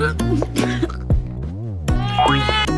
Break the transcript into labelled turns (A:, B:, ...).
A: Oh, yeah.